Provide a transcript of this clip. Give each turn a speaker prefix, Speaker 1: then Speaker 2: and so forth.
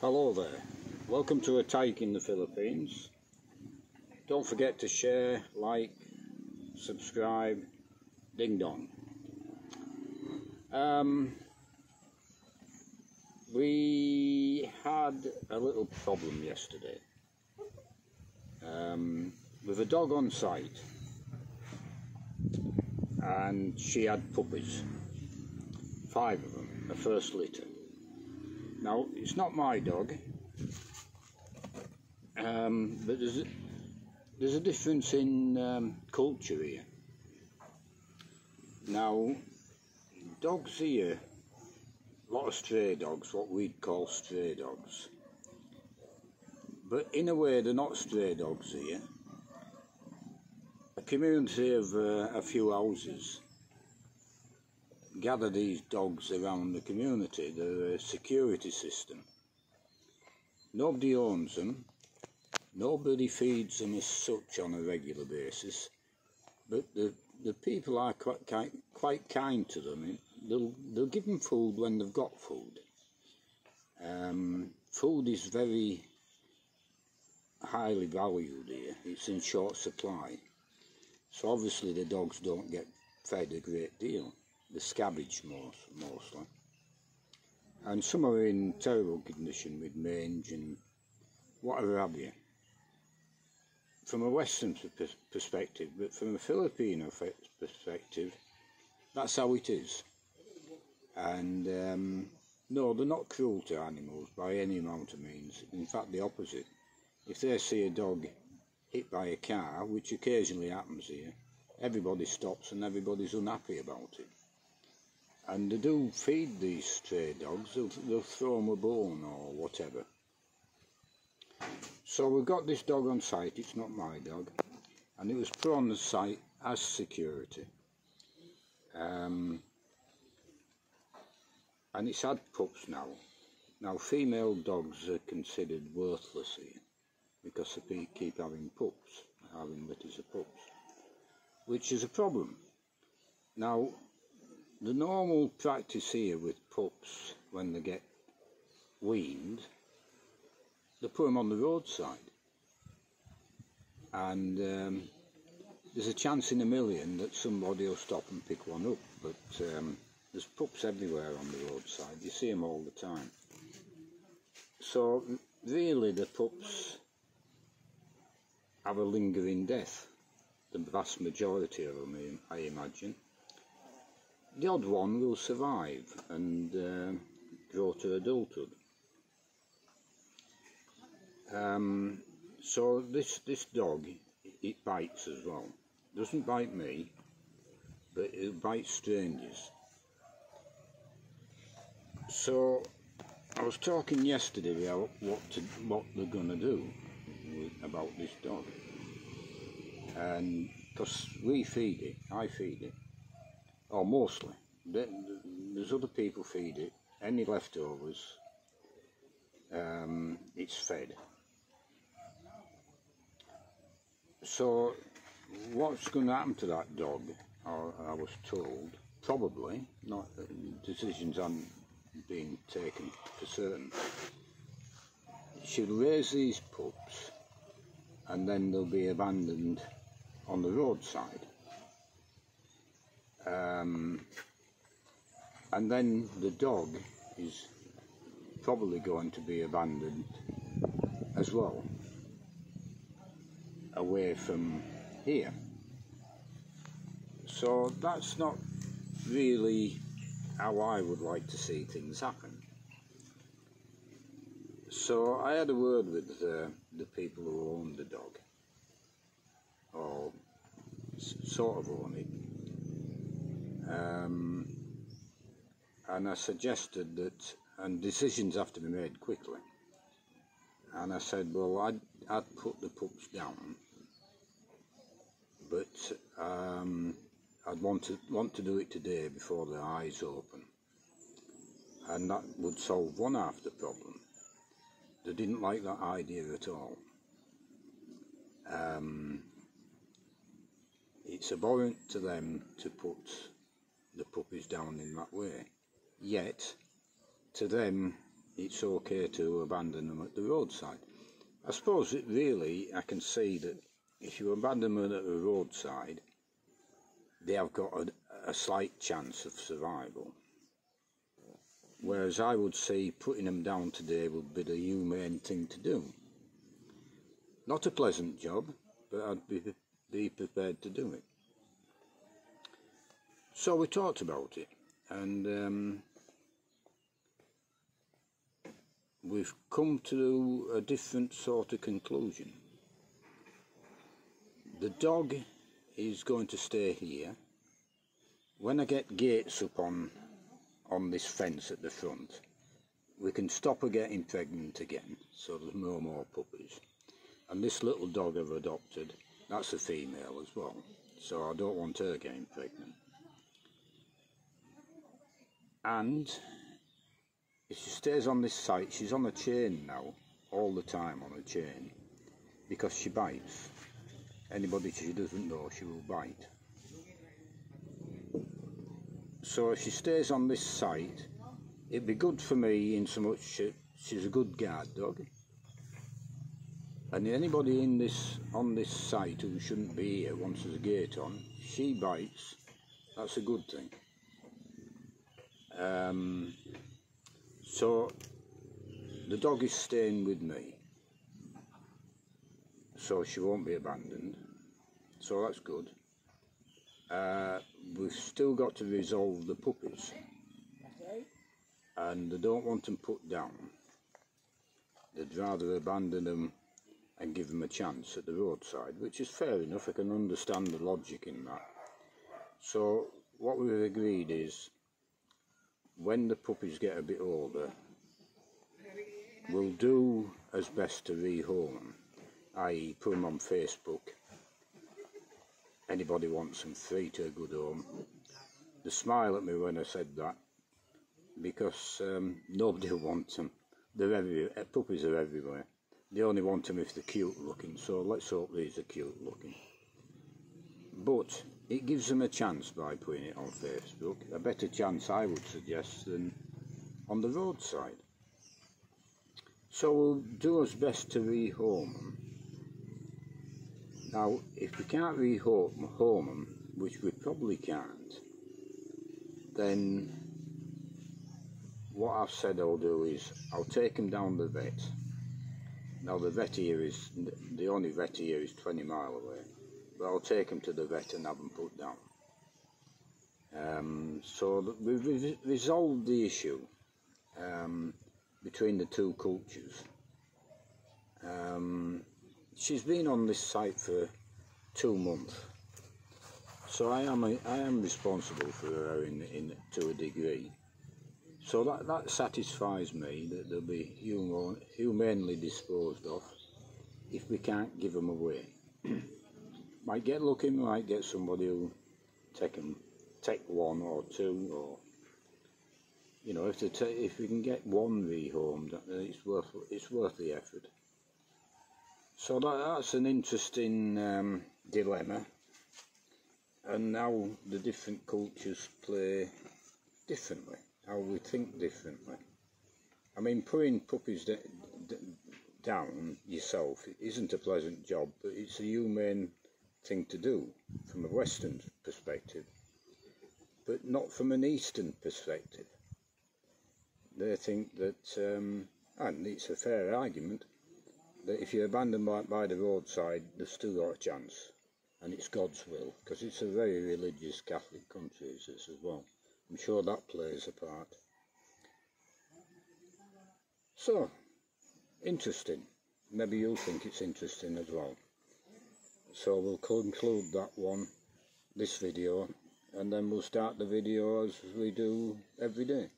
Speaker 1: Hello there. Welcome to a Tyke in the Philippines. Don't forget to share, like, subscribe, ding dong. Um, we had a little problem yesterday um, with a dog on site, and she had puppies, five of them, the first litter. Now, it's not my dog, um, but there's a, there's a difference in um, culture here. Now, dogs here, a lot of stray dogs, what we'd call stray dogs. But in a way, they're not stray dogs here. A community of uh, a few houses gather these dogs around the community. They're a security system. Nobody owns them. Nobody feeds them as such on a regular basis. But the, the people are quite, quite, kind to them. They'll, they'll give them food when they've got food. Um, food is very highly valued here. It's in short supply. So obviously the dogs don't get fed a great deal the scabbage most, mostly. And some are in terrible condition with mange and whatever have you. From a Western perspective, but from a Filipino perspective, that's how it is. And um, no, they're not cruel to animals by any amount of means. In fact, the opposite. If they see a dog hit by a car, which occasionally happens here, everybody stops and everybody's unhappy about it and they do feed these stray dogs, they'll, they'll throw them a bone or whatever. So we've got this dog on site, it's not my dog, and it was put on the site as security. Um, and it's had pups now. Now female dogs are considered worthless here because they keep having pups, having litters of pups, which is a problem. Now the normal practice here with pups when they get weaned, they put them on the roadside. And um, there's a chance in a million that somebody will stop and pick one up, but um, there's pups everywhere on the roadside. You see them all the time. So really the pups have a lingering death, the vast majority of them, I imagine the odd one will survive and uh, grow to adulthood. Um, so this this dog, it bites as well. Doesn't bite me, but it bites strangers. So I was talking yesterday about what to, what they're gonna do with, about this dog, and because we feed it, I feed it or mostly. There's other people feed it. Any leftovers, um, it's fed. So, what's going to happen to that dog? I, was told probably not. Decisions aren't being taken for certain. She'll raise these pups, and then they'll be abandoned on the roadside um, and then the dog is probably going to be abandoned as well away from here. So that's not really how I would like to see things happen. So I had a word with the people who own the dog or sort of own it um, and I suggested that, and decisions have to be made quickly. And I said, well, I'd, I'd put the pups down, but um, I'd want to want to do it today before the eyes open, and that would solve one half the problem. They didn't like that idea at all. Um, it's abhorrent to them to put the puppies down in that way. Yet, to them, it's okay to abandon them at the roadside. I suppose it really, I can see that if you abandon them at the roadside, they have got a, a slight chance of survival. Whereas I would say putting them down today would be the humane thing to do. Not a pleasant job, but I'd be, be prepared to do it. So we talked about it, and um, we've come to a different sort of conclusion. The dog is going to stay here. When I get gates up on on this fence at the front, we can stop her getting pregnant again, so there's no more puppies. And this little dog I've adopted, that's a female as well, so I don't want her getting pregnant. And if she stays on this site, she's on a chain now, all the time on a chain, because she bites. Anybody she doesn't know, she will bite. So if she stays on this site, it'd be good for me in so much she, she's a good guard dog. And anybody in this on this site who shouldn't be here once there's a gate on, she bites, that's a good thing. Um, so the dog is staying with me. So she won't be abandoned. So that's good. Uh, we've still got to resolve the puppies. And they don't want them put down. They'd rather abandon them and give them a chance at the roadside, which is fair enough. I can understand the logic in that. So what we've agreed is when the puppies get a bit older, we'll do as best to rehome i.e. put them on Facebook. Anybody wants them free to a good home. They smile at me when I said that because um, nobody wants them. They're every, uh, puppies are everywhere. They only want them if they're cute looking, so let's hope these are cute looking. But it gives them a chance by putting it on Facebook, a better chance I would suggest than on the roadside. So we'll do our best to rehome them. Now, if we can't rehome home them, which we probably can't, then what I've said I'll do is I'll take them down the vet. Now the vet here is, the only vet here is 20 mile away but I'll take him to the vet and have him put down. Um, so we've resolved the issue um, between the two cultures. Um, she's been on this site for two months, so I am a, I am responsible for her in, in to a degree. So that, that satisfies me that they'll be human, humanely disposed of if we can't give them away. might get lucky, might get somebody who take them, take one or two, or you know, if they if we can get one rehomed, it's worth it's worth the effort. So that, that's an interesting um, dilemma, and now the different cultures play differently. How we think differently. I mean, putting puppies down yourself isn't a pleasant job, but it's a humane thing to do from a Western perspective, but not from an Eastern perspective. They think that, um, and it's a fair argument, that if you're abandoned by, by the roadside, they've still got a chance. And it's God's will, because it's a very religious Catholic country as well. I'm sure that plays a part. So, interesting. Maybe you'll think it's interesting as well so we'll conclude that one this video and then we'll start the video as we do every day